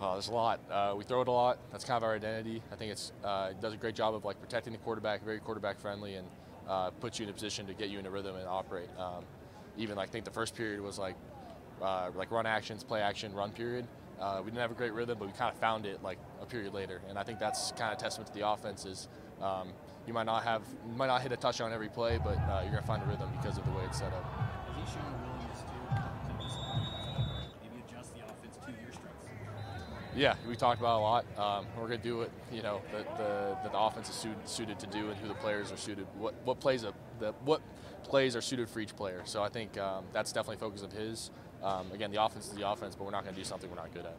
Oh, there's a lot. Uh, we throw it a lot. That's kind of our identity. I think it's uh, it does a great job of like protecting the quarterback, very quarterback friendly, and uh, puts you in a position to get you in a rhythm and operate. Um, even like, I think the first period was like uh, like run actions, play action, run period. Uh, we didn't have a great rhythm, but we kind of found it like a period later, and I think that's kind of testament to the offense. Is um, you might not have might not hit a touchdown every play, but you're gonna find a rhythm because of the way it's set up. Yeah, we talked about a lot. Um, we're going to do it, you know, that the, that the offense is suited, suited to do and who the players are suited, what, what plays a, the, what plays are suited for each player. So I think um, that's definitely focus of his. Um, again, the offense is the offense, but we're not going to do something we're not good at.